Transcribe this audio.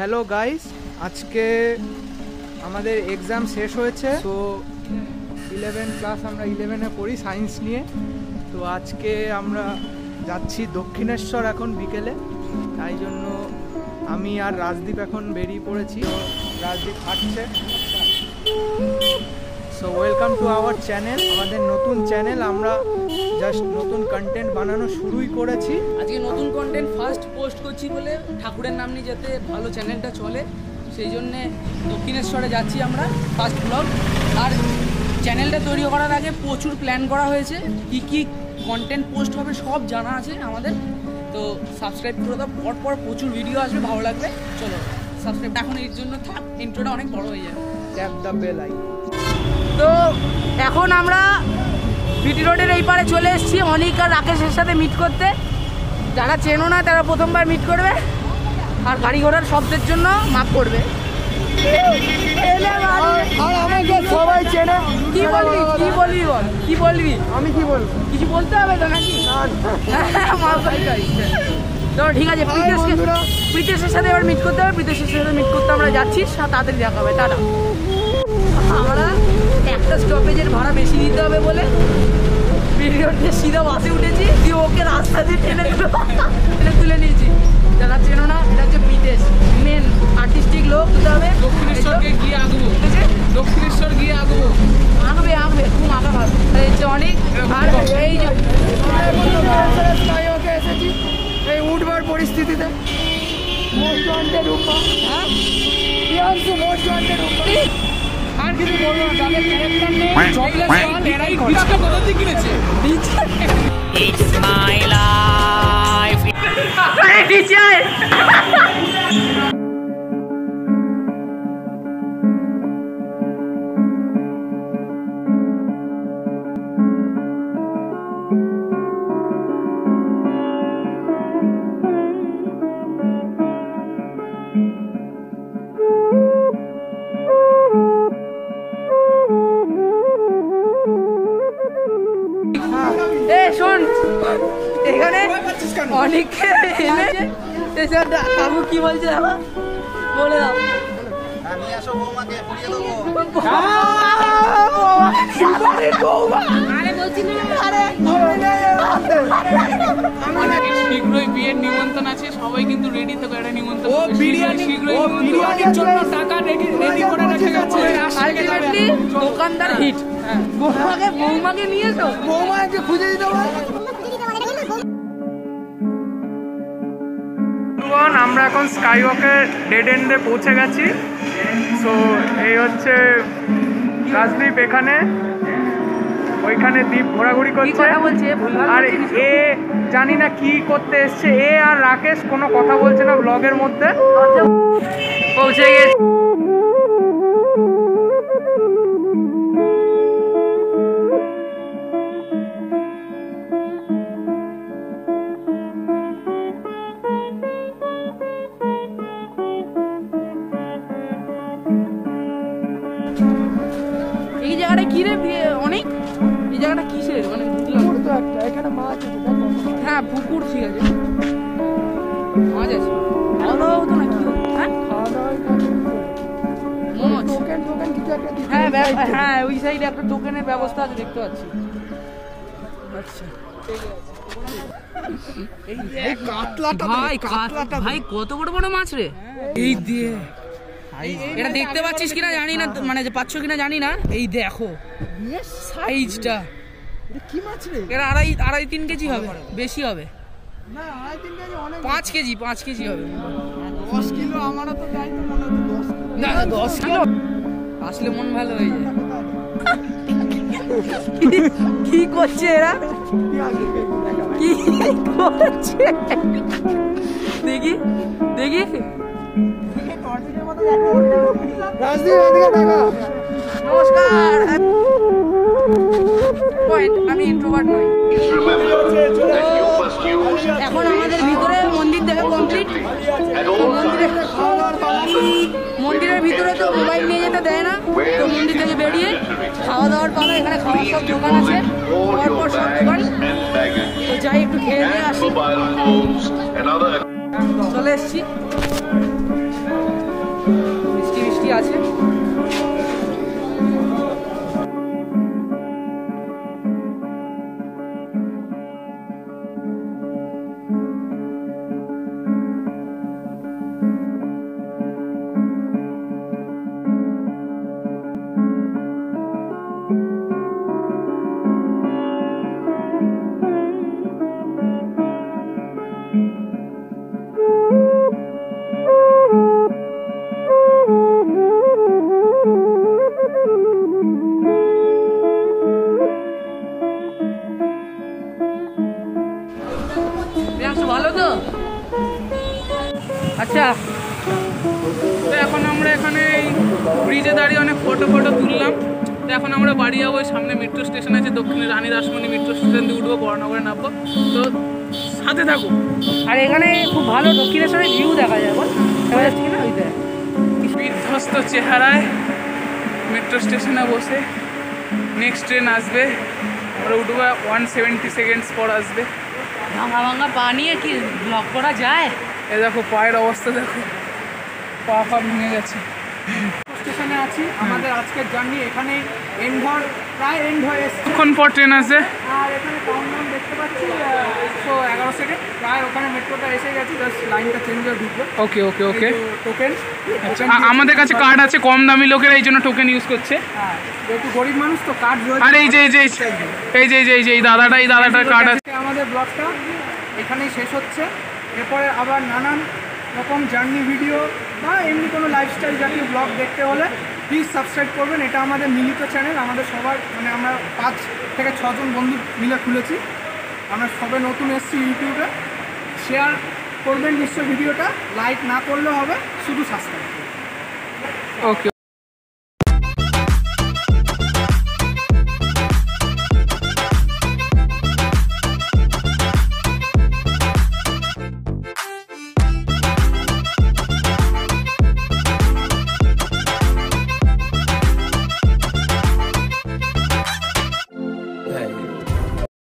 Hello guys, আজকে আমাদের exam শেষ হয়েছে, তো ইলেভেন ক্লাস আমরা ইলেভেনে পড়ি সায়েন্স নিয়ে। তো আজকে আমরা যাচ্ছি দক্ষিণেশ্বর এখন বিকেলে, তাই জন্য আমি আর রাজদীপ এখন বেরিয়ে পড়েছি। রাজদীপ হাঁটছে। So welcome to our channel আমাদের নতুন চ্যানেল আমরা জাস্ট নতুন কন্টেন্ট বানানো শুরুই করেছি। আজকে নতুন কন্টেন্ট ফার্স্ট পোস্ট করছি বলে ঠাকুরের নাম নিয়ে যাতে ভালো চ্যানেলটা চলে সেই জন্যে দক্ষিণেশ্বরে যাচ্ছি আমরা ফার্স্ট ব্লগ আর চ্যানেলটা তৈরি করার আগে প্রচুর প্ল্যান করা হয়েছে কী কী কন্টেন্ট পোস্ট হবে সব জানা আছে আমাদের। তো সাবস্ক্রাইব করে দাও পর পর প্রচুর ভিডিও আসবে ভালো লাগবে। চলো সাবস্ক্রাইব এখন এর জন্য থাক ইন্ট্রোটা অনেক বড় হয়ে যাবে। ট্যাপ দ্য বেল আই তো এখন আমরা বিটি রোডের এই পারে চলে এসেছি। অনিক আর রাকেশের সাথে মিট করতে। যারা চেনো না তারা প্রথমবার মিট করবে। আর গাড়ি ঘোড়ার শব্দের জন্য মাফ করবে। সবাই চেনে। কি বলবি? কি বলবি বল? কি বলবি? আমি কি বলব? কিছু বলতে হবে তো নাকি? মাফ তো ঠিক আছে প্রীতেশকে প্রীতেশের সাথে এবার মিট করতে হবে। প্রীতেশের সাথে মিট করতে আমরা যাচ্ছি। তাড়াতাড়ি দেখা হবে। টাটা। আমরা একটা স্টপেজের ভাড়া বেশি দিতে হবে বলে ভিডিওতে সিধা বাসে উঠেছি দিয়ে ওকে রাস্তা দিয়ে টেনে টেনে তুলে নিয়েছি। যারা চেনো না এটা হচ্ছে বিদেশ মেন আর্টিস্টিক লোক দিতে হবে দক্ষিণেশ্বরকে গিয়ে আঁকবো ঠিক আছে? দক্ষিণেশ্বর গিয়ে আঁকবো আঁকবে আঁকবে খুব আঁকা ভালো এই হচ্ছে অনেক আর এই যে এসেছি এই উঠবার পরিস্থিতিতে মোস্ট ওয়ান্টেড উপা হ্যাঁ? মোস্ট ওয়ান্টেড উপা আর কিছু বলব না যাদের ক্যারেক্টার নেই চকলেট জল এরাই বীজটা কোথা থেকে কিনেছে। আরে টিচার অনেকে এনে এসে কাকু কি বলছে দেখো? বলে দাও। শীঘ্রই বিয়ের নিমন্ত্রণ আছে সবাই কিন্তু রেডি থাকো একটা নিমন্ত্রণ ও। বিরিয়ানি- ও বিরিয়ানির জন্য টাকা রেডি রেডি করে রাখা গেছে আলটিমেটলি দোকানদার হিট। বৌমাকে বৌমাকে নিয়েছো বৌমাকে খুঁজে দিতে এভরিওয়ান আমরা এখন স্কাইওয়াকের ডেড এন্ডে পৌঁছে গেছি। সো এই হচ্ছে রাজদ্বীপ এখানে। ওইখানে দ্বীপ ঘোরাঘুরি করছে। আর এ জানি না কি করতে এসছে। এ আর রাকেশ কোনো কথা বলছে না ব্লগের মধ্যে। জায়গাটা কি রে অনেক এই জায়গাটা কিসের? মানে বুঝলাম না। এখানে মাছ হ্যাঁ পুকুর ঠিক আছে। মাছ আছে। খাওয়া দাওয়া হতো। না কি? হ্যাঁ মোমোজ হ্যাঁ হ্যাঁ ওই সাইডে একটা টোকেনের ব্যবস্থা আছে দেখতে পাচ্ছি। আচ্ছা। ভাই কাতলাটা ভাই কত বড় বড় মাছ রে? এই দিয়ে। এটা দেখতে পাচ্ছিস কিনা জানি না মানে যে পাচ্ছ কিনা জানি না। এই দেখো সাইজটা। কি মাছ রে? এটা আড়াই আড়াই তিন কেজি হবে বেশি হবে। না আড়াই তিন কেজি অনেক পাঁচ কেজি পাঁচ কেজি হবে। দশ কিলো আমারও তো মনে দশ না না দশ কিলো আসলে মন ভালো হয়ে যায়। কি করছে এরা? কি করছে? দেখি দেখা। এখন আমাদের ভিতরে মন্দির মন্দিরের ভিতরে তো মোবাইল নিয়ে যেতে দেয় না। তো মন্দির থেকে বেরিয়ে খাওয়া দাওয়ার পালা, এখানে খাওয়ার সব দোকান আছে। পরপর সব দোকান। যাই, একটু খেয়ে দিয়ে আসি। চলে এসছি। আছে তো আচ্ছা। তো এখন আমরা এখানে এই ব্রিজে দাঁড়িয়ে অনেক ফটো ফটো তুললাম। তো এখন আমরা বাড়ি যাব সামনে মেট্রো স্টেশন আছে দক্ষিণে রানী রাসমণি মেট্রো স্টেশন দিয়ে উঠবো বড়নগরে নামবো। তো সাথে থাকো। আর এখানে খুব ভালো দক্ষিণের দক্ষিণেশ্বরের ভিউ দেখা যায় দেখা যাচ্ছে কিনা ওই বিধ্বস্ত চেহারায় মেট্রো স্টেশনে বসে নেক্সট ট্রেন আসবে। আমরা উঠবো ওয়ান সেভেন্টি সেকেন্ডস পর আসবে। ভাঙা ভাঙা পা নিয়ে কি ব্লক করা যায়? এ দেখো পায়ের অবস্থা দেখো। পা পা ভেঙে গেছে। স্টেশনে আছি। আমাদের আজকের জার্নি এখানে এন্ড প্রায় এন্ড হয়ে এসছে। কোন পর ট্রেন আছে আর এখানে কাউন্টডাউন দেখতে পাচ্ছি প্রায় ওখানে মেট্রোটা এসে গেছে জাস্ট লাইনটা চেঞ্জ হয়ে ঢুকবে ওকে ওকে ওকে টোকেন আমাদের কাছে কার্ড আছে কম দামি লোকেরা এই জন্য টোকেন ইউজ করছে। হ্যাঁ যেহেতু গরিব মানুষ তো কার্ড রয়েছে। আর এই যে এই যে এই যে এই যে এই দাদাটা এই দাদাটার কার্ড আছে। আমাদের ব্লগটা এখানেই শেষ হচ্ছে। এরপরে আবার নানান রকম জার্নি ভিডিও বা এমনি কোনো লাইফস্টাইল জাতীয় ব্লগ দেখতে হলে প্লিজ সাবস্ক্রাইব করবেন। এটা আমাদের মিলিত চ্যানেল আমাদের সবার মানে আমরা পাঁচ থেকে ছজন বন্ধু মিলে খুলেছি। আমরা সবে নতুন এসেছি ইউটিউবে। শেয়ার করবেন নিশ্চয় ভিডিওটা লাইক না করলেও হবে শুধু সাবস্ক্রাইব ওকে